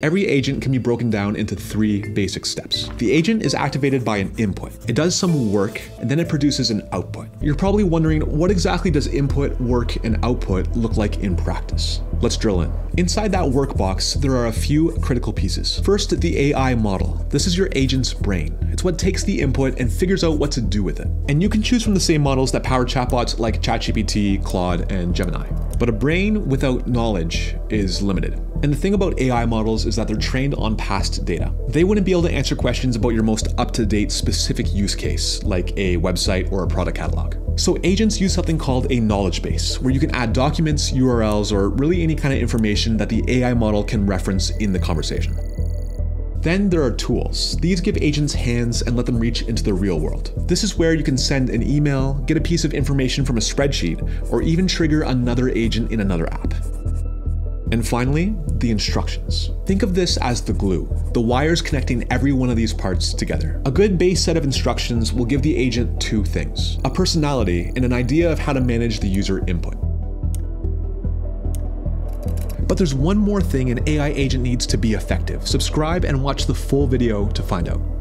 Every agent can be broken down into three basic steps. The agent is activated by an input. It does some work and then it produces an output. You're probably wondering what exactly does input, work, and output look like in practice? Let's drill in. Inside that work box, there are a few critical pieces. First, the AI model. This is your agent's brain. It's what takes the input and figures out what to do with it. And you can choose from the same models that power chatbots like ChatGPT, Claude, and Gemini. But a brain without knowledge is limited. And the thing about AI models is that they're trained on past data. They wouldn't be able to answer questions about your most up-to-date specific use case, like a website or a product catalog. So agents use something called a knowledge base, where you can add documents, URLs, or really any kind of information that the AI model can reference in the conversation. Then there are tools. These give agents hands and let them reach into the real world. This is where you can send an email, get a piece of information from a spreadsheet, or even trigger another agent in another app. And finally, the instructions. Think of this as the glue, the wires connecting every one of these parts together. A good base set of instructions will give the agent two things, a personality and an idea of how to manage the user input. But there's one more thing an AI agent needs to be effective. Subscribe and watch the full video to find out.